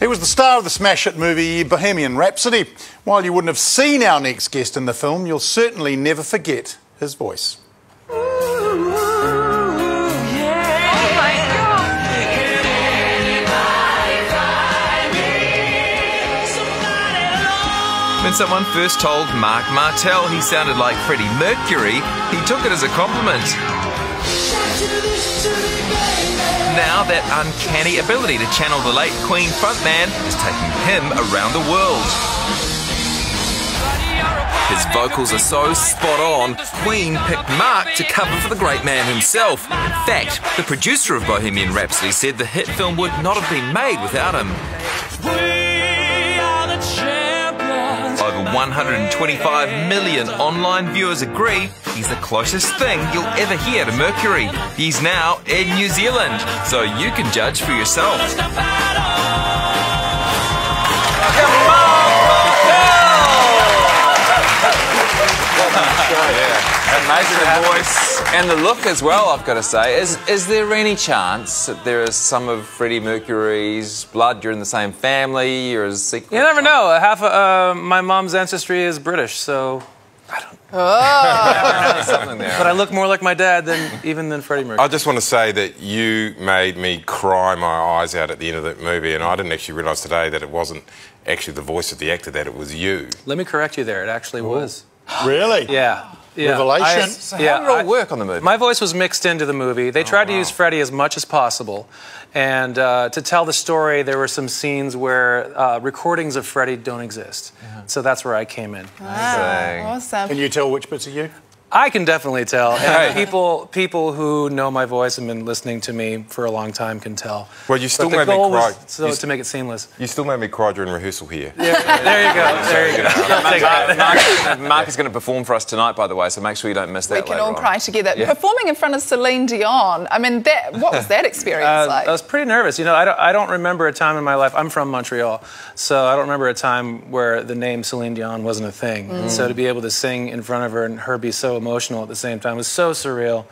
He was the star of the smash hit movie Bohemian Rhapsody. While you wouldn't have seen our next guest in the film, you'll certainly never forget his voice. When someone first told Marc Martel he sounded like Freddie Mercury, he took it as a compliment. Now that uncanny ability to channel the late Queen frontman is taking him around the world. His vocals are so spot on, Queen picked Marc to cover for the great man himself. In fact, the producer of Bohemian Rhapsody said the hit film would not have been made without him. Over 125 million online viewers agree he's the closest thing you'll ever hear to Mercury. He's now in New Zealand, so you can judge for yourself. Amazing voice and the look as well. I've got to say, is is there any chance that there is some of Freddie Mercury's blood? You're in the same family, or is secret? You never know. Half of, uh, my mom's ancestry is British, so I don't. Oh. But I look more like my dad than even than Freddie Mercury. I just want to say that you made me cry my eyes out at the end of that movie, and I didn't actually realise today that it wasn't actually the voice of the actor; that it was you. Let me correct you there. It actually was. Really? Yeah. Yeah. Revelation. I- So how did it all I- work on the movie? My voice was mixed into the movie. They tried to use Freddie as much as possible. And uh, to tell the story, there were some scenes where uh, recordings of Freddie don't exist. So that's where I came in. Amazing. Awesome. Can you tell which bits are you? I can definitely tell. And people, people who know my voice and been listening to me for a long time can tell. Well, you still but the made me goal cry. was so, You s- to make it seamless. You still made me cry during rehearsal here. Yeah, There you go. There you go. I'll take that. Marc, Marc is going to perform for us tonight, by the way, so make sure you don't miss that. We can later all on. cry together. Yeah. Performing in front of Celine Dion. I mean, that. What was that experience Uh, like? I was pretty nervous. You know, I don't, I don't remember a time in my life. I'm from Montreal, so I don't remember a time where the name Celine Dion wasn't a thing. And so to be able to sing in front of her and her be so emotional at the same time It was so surreal.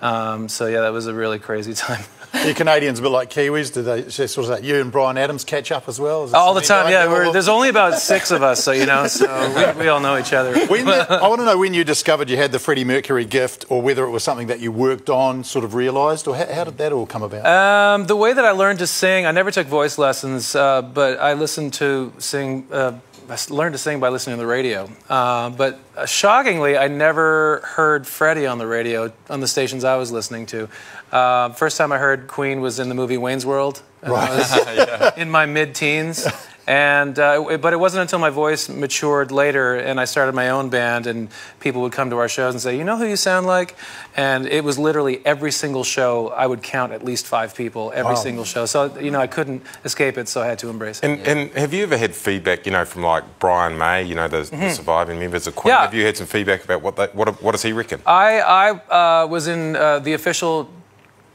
Um, so yeah, that was a really crazy time. You Canadians a bit like Kiwis. Do they just sort of like you and Bryan Adams catch up as well? All the time, yeah. there's only about six of us, so you know, so we, we all know each other. When I want to know when you discovered you had the Freddie Mercury gift, or whether it was something that you worked on, sort of realised, or how, how did that all come about? Um, the way that I learned to sing, I never took voice lessons, uh, but I listened to sing. Uh, I learned to sing by listening to the radio. Uh, but uh, shockingly, I never heard Freddie on the radio on the stations I was listening to. Uh, first time I heard Queen was in the movie Wayne's World. I was in my mid-teens. And uh, but it wasn't until my voice matured later, and I started my own band, and people would come to our shows and say, "You know who you sound like?" And it was literally every single show. I would count at least five people every single show. So you know, I couldn't escape it, so I had to embrace it. And, and have you ever had feedback, you know, from like Brian May, you know, the, the surviving members of Queen? Mm-hmm. Yeah. Have you had some feedback about what they, what, what does he reckon? I, I uh, was in uh, the official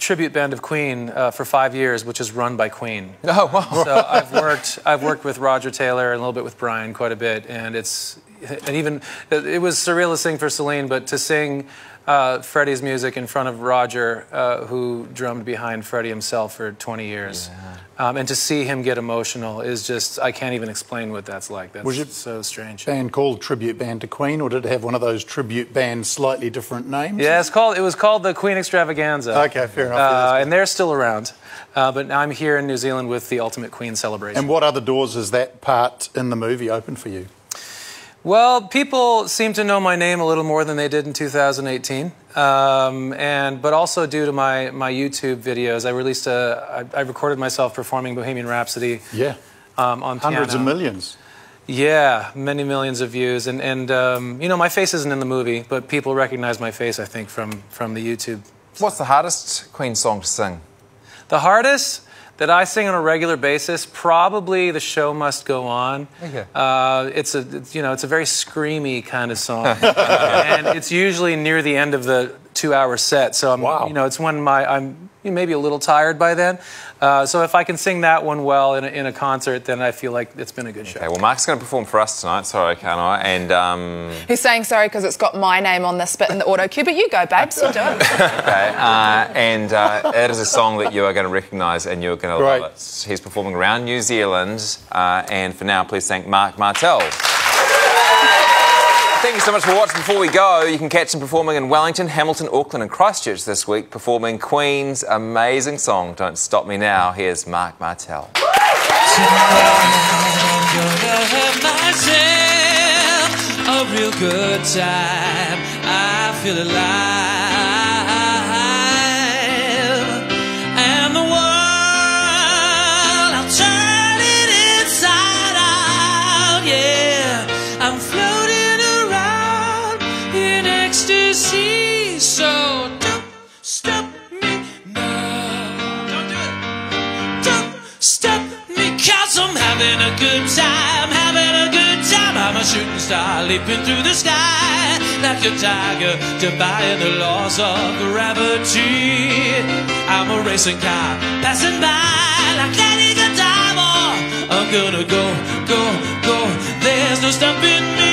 tribute band of Queen uh, for five years, which is run by Queen. Oh, wow. So I've worked, I've worked with Roger Taylor and a little bit with Brian quite a bit, and it's, and even it was surreal to sing for Celine, but to sing uh, Freddie's music in front of Roger, uh, who drummed behind Freddie himself for 20 years, um, and to see him get emotional is just, I can't even explain what that's like. That's Was it- so strange. band called Tribute Band to Queen, or did it have one of those tribute bands, slightly different names? Yeah, it's called. It was called the Queen Extravaganza. Okay, fair enough. Uh, and they're still around, uh, but now I'm here in New Zealand with the Ultimate Queen celebration. And what other doors has that part in the movie open for you? Well, people seem to know my name a little more than they did in 2018, um, and but also due to my my YouTube videos, I released a I, I recorded myself performing Bohemian Rhapsody Yeah, um, on hundreds of millions. Yeah, many millions of views, and and um, you know my face isn't in the movie, but people recognize my face, I think, from from the YouTube. What's the hardest Queen song to sing? The hardest that I sing on a regular basis, probably "The Show Must Go On." Okay. Uh, it's a it's, you know it's a very screamy kind of song, and it's usually near the end of the two-hour set. So I'm, Wow. you know, it's when my I'm maybe a little tired by then. Uh, so if I can sing that one well in a, in a concert, then I feel like it's been a good show. Okay, well, Marc's going to perform for us tonight. Sorry, can't I? And um, He's saying sorry because it's got my name on this bit in the auto cue, but you go, babes, you do it. okay, uh, and uh, it is a song that you are going to recognise and you're going to Great. love it. He's performing around New Zealand, uh, and for now, please thank Marc Martel. Thank you so much for watching. Before we go, you can catch him performing in Wellington, Hamilton, Auckland, and Christchurch this week, performing Queen's amazing song "Don't Stop Me Now." Here's Marc Martel. Star leaping through the sky like a tiger, defying the laws of gravity. I'm a racing car passing by like Lady Godiva. I'm gonna go, go, go. There's no stopping me.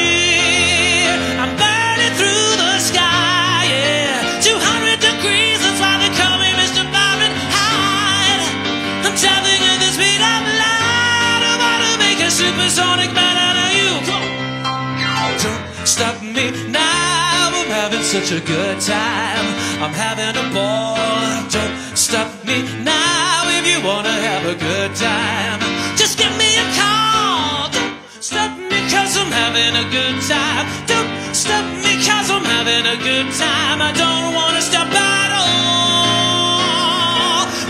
Such a good time. I'm having a ball. Don't stop me now. If you wanna have a good time, just give me a call. Don't stop me cause I'm having a good time. Don't stop me cause I'm having a good time. I don't wanna stop at all.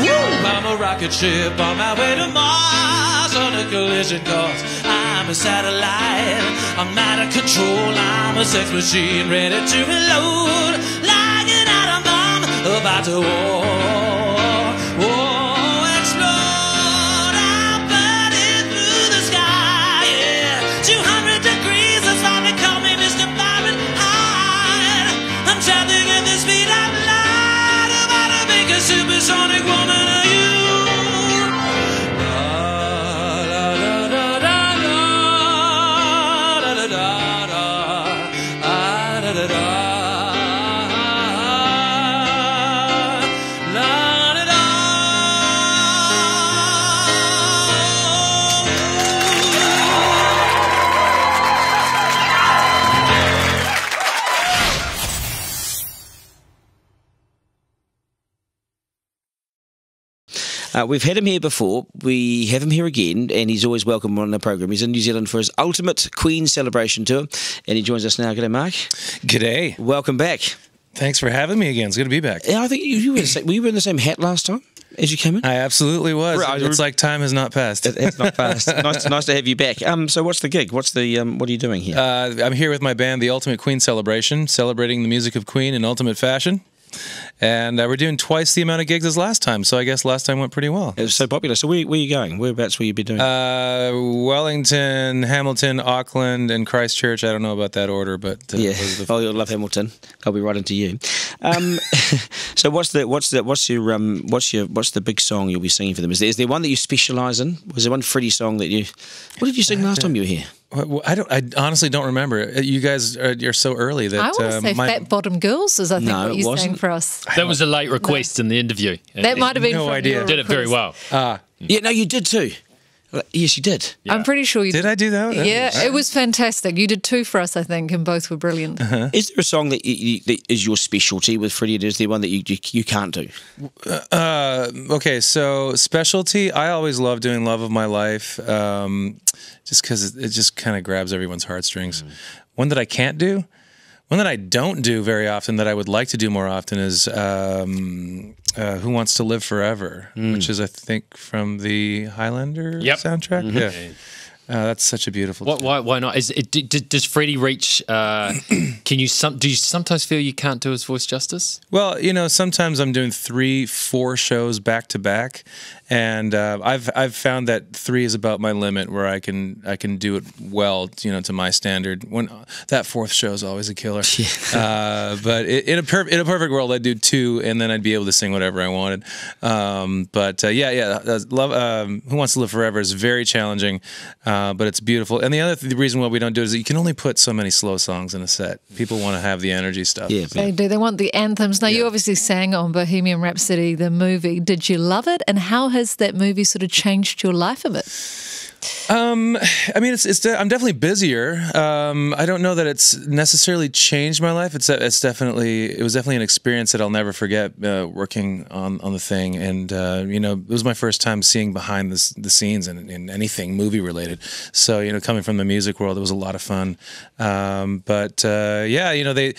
Woo! I'm a rocket ship on my way to Mars on a collision course. I'm a satellite. I'm out of control. I'm a sex machine ready to reload. Like an atom bomb about to war. Uh, we've had him here before. We have him here again, and he's always welcome on the program. He's in New Zealand for his ultimate Queen celebration tour, and he joins us now. G'day, Marc. G'day. Welcome back. Thanks for having me again. It's good to be back. Yeah, I think you, you were, the same, were you in the same hat last time as you came in. I absolutely was. Right. It's like time has not passed. It- it's not fast. nice, nice to have you back. Um, so what's the gig? What's the um, what are you doing here? Uh, I'm here with my band, The Ultimate Queen Celebration, celebrating the music of Queen in ultimate fashion. And uh, we're doing twice the amount of gigs as last time, so I guess last time went pretty well. it was so popular. So where, where are you going? Whereabouts will you be doing? Uh, Wellington, Hamilton, Auckland, and Christchurch. I don't know about that order, but uh, yeah. those are the- Oh, you'll love Hamilton. I'll be right into you. Um, so what's the what's the what's your um what's your what's the big song you'll be singing for them? Is there, is there one that you specialise in? Was there one Freddie song that you? What did you sing last time you were here? What- what- I don't. I honestly don't remember. Uh, You guys are you're so early that I want to uh, say my- Fat Bottom Girls, is I think No, what you're saying wasn't. for us. That was a late request in the interview. That might have been no from idea. your did it very request. well. Yeah, no, you did too. Well, Yes, you did. I'm pretty sure you Did I do that? Yeah, it was fantastic. You did two for us, I think, and both were brilliant. Is there a song that, you, you, that is your specialty with Freddie? And is there one that you you, you can't do? Uh, okay, so specialty. I always love doing "Love of My Life," um, just because it, it just kind of grabs everyone's heartstrings. One that I can't do, one that I don't do very often, that I would like to do more often is um, uh, "Who Wants to Live Forever," which is I think from the Highlander Yep. soundtrack. Yeah. Uh, that's such a beautiful. What, why, why not? Is it, d- d- does Freddie reach? Uh, can you some? Do you sometimes feel you can't do his voice justice? Well, you know, sometimes I'm doing three, four shows back to back, and uh, I've I've found that three is about my limit where I can I can do it well, you know, to my standard. When that fourth show is always a killer. Uh, but i in a per- in a perfect world, I'd do two, and then I'd be able to sing whatever I wanted. Um, but uh, yeah, yeah, uh, love. Um, Who wants to live forever is very challenging, uh, but it's beautiful. And the other th- the reason why we don't do it is that you can only put so many slow songs in a set. People want to have the energy stuff. Yeah, They do. They want the anthems. Now, you obviously sang on Bohemian Rhapsody, the movie. Did you love it? And how has that movie sort of changed your life a bit? Um, I mean, it's, it's de- I'm definitely busier. Um, I don't know that it's necessarily changed my life. It's it's definitely it was definitely an experience that I'll never forget. Uh, working on on the thing, and uh, you know, it was my first time seeing behind the the scenes in, in anything movie related. So you know, coming from the music world, it was a lot of fun. Um, but uh, yeah, you know, they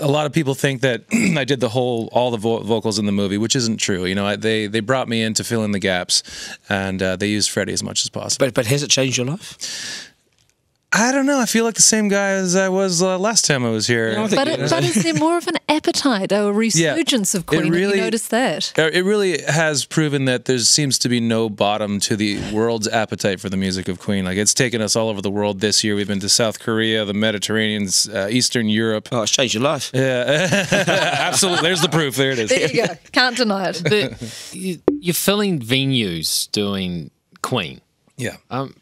a lot of people think that I did the whole all the vo- vocals in the movie, which isn't true. You know, I, they they brought me in to fill in the gaps, and uh, they used Freddie as much as possible. But but it changed your life? I don't know. I feel like the same guy as I was uh, last time I was here. But, it, but is there more of an appetite or a resurgence of Queen? Have you noticed that? Uh, It really has proven that there seems to be no bottom to the world's appetite for the music of Queen. Like it's taken us all over the world this year. We've been to South Korea, the Mediterranean, uh, Eastern Europe. Oh, it's changed your life. Yeah, absolutely. There's the proof. There it is. There you go. Can't deny it. The, you, you're filling venues doing Queen. Yeah. Um,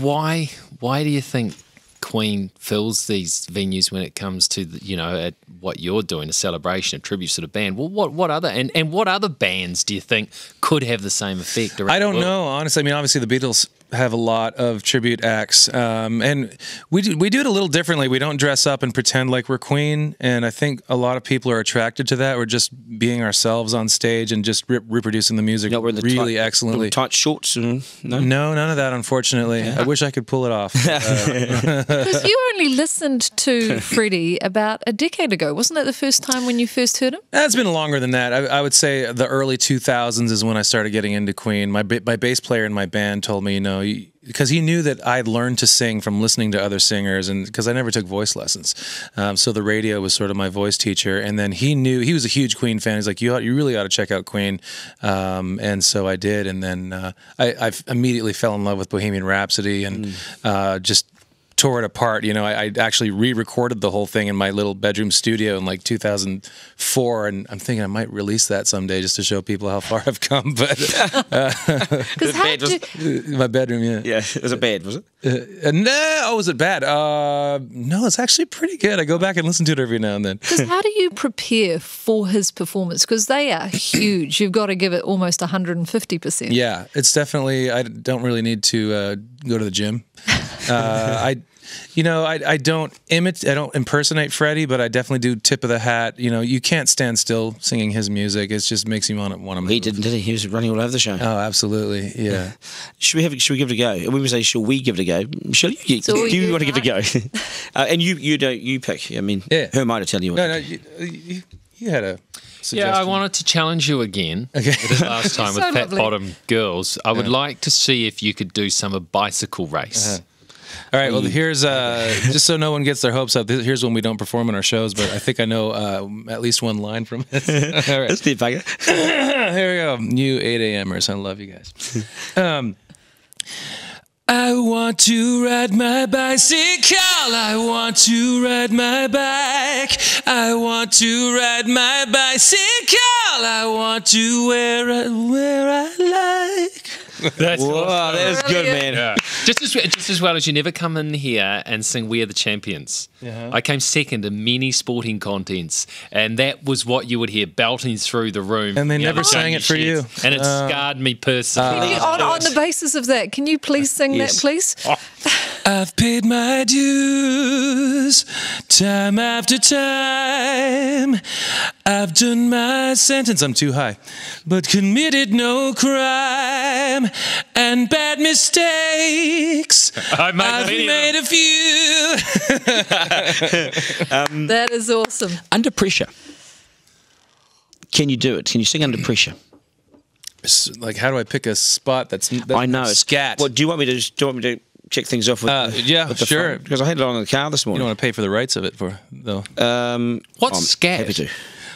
why why do you think Queen fills these venues when it comes to the, you know at what you're doing a celebration, a tribute to the band? Well, what what other and, and what other bands do you think could have the same effect? around I don't know, honestly. I mean, obviously the Beatles have a lot of tribute acts, um, and we do, we do it a little differently. We don't dress up and pretend like we're Queen, and I think a lot of people are attracted to that. We're just being ourselves on stage and just re- reproducing the music Not wearing the really tight- excellently. Tight shorts and no. No, none of that. Unfortunately, I wish I could pull it off. Uh, Because you only listened to Freddie about a decade ago. Wasn't that the first time when you first heard him? That's been longer than that. I, I would say the early 2000s is when I started getting into Queen. My my bass player in my band told me, you know, because he knew that I'd learned to sing from listening to other singers, and because I never took voice lessons, um, so the radio was sort of my voice teacher. And then he knew he was a huge Queen fan. He's like, you ought, you really ought to check out Queen, um, and so I did. And then uh, I, I immediately fell in love with Bohemian Rhapsody, and uh, just tore it apart. You know, I, I actually re-recorded the whole thing in my little bedroom studio in like 2004, and I'm thinking I might release that someday just to show people how far I've come. But uh, how do- my bedroom, yeah, yeah, it was a bed, Was it? Uh, no, oh, was it bad? Uh, no, it's actually pretty good. I go back and listen to it every now and then. Because how do you prepare for his performance? Because they are huge. You've got to give it almost 150%. Yeah, it's definitely. I don't really need to uh, go to the gym. Uh, I, you know, I, I don't imitate, I don't impersonate Freddie, but I definitely do tip of the hat. You know, you can't stand still singing his music. It just makes you want to want to. He didn't, did he? He was running all over the show. Oh, absolutely. Yeah. Should we have? Should we give it a go? When we say, "Shall we give it a go?" Shall you? It's all do you, you, want to give it a go? uh, and you, you don't. You pick. I mean, Yeah. who am I to tell you? What No, no, you, you, you had a. Yeah, I wanted to challenge you again. Okay. We did last time with So Fat lovely. Bottom Girls. I would like to see if you could do some a bicycle race. All right. Well, here's uh, just so no one gets their hopes up. this- Here's when we don't perform in our shows, but I think I know uh, at least one line from it. All right. Bugger. Here we go. New 8 a.m.ers. I love you guys. Um, I want to ride my bicycle. I want to ride my bike. I want to ride my bicycle. I want to wear it where I like. That's Whoa, that is good, man. Yeah. Just as just as well as you never come in here and sing "We Are the Champions." Uh-huh. I came second in many sporting contents, and that was what you would hear belting through the room. And they you know, never the sang it for you. And it uh, scarred me personally. Can you- on, on the basis of that, can you please sing Yes. that, please? Oh. I've paid my dues time after time. I've done my sentence, I'm too high, but committed no crime and bad mistakes. I made I've many made a few. Um, that is awesome. Under pressure. Can you do it? Can you sing under pressure? s- like how do I pick a spot that's that, I know. that's scat? Well, do you want me to? Do you want me to check things off with? Uh, yeah, with the sure. phone? Because I had it on in the car this you morning. don't want to pay for the rights of it for though. Um, What's I'm scat? Happy to.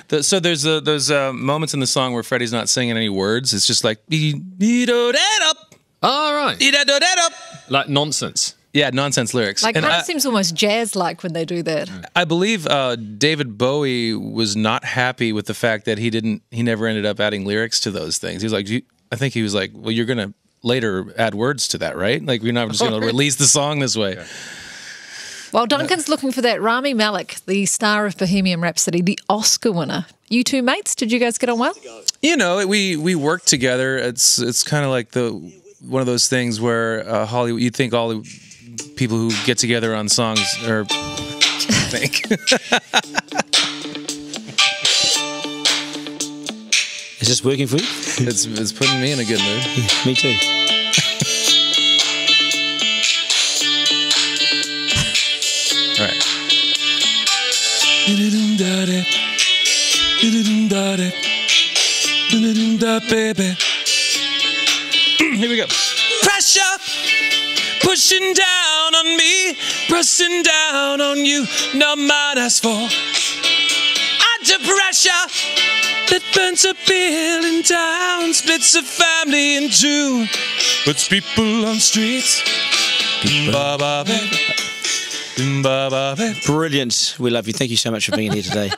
The, so there's uh, those uh, moments in the song where Freddie's not singing any words. It's just like "Dee-do-da-dup, All right. dee-da-do-da-dup." Like nonsense. yeah, nonsense lyrics. Like, and kind I, seems almost jazz-like when they do that. I believe uh, David Bowie was not happy with the fact that he didn't. He never ended up adding lyrics to those things. He was like, "You-" I think he was like, well, you're gonna later add words to that, right? Like we're not just gonna release the song this way. Well, Duncan's looking for that Rami Malek, the star of Bohemian Rhapsody, the Oscar winner. You two mates, did you guys get on well? You know, we we work together. It's it's kind of like the one of those things where uh, Hollywood. You think all the people who get together on songs are. Think. Is this working for you? it's it's putting me in a good mood. Me too. All right. Here we go. Pressure pushing down on me, pressing down on you. No man as for under pressure that burns a building down, splits a family in two, puts people on streets. Brilliant. We love you. Thank you so much for being here today.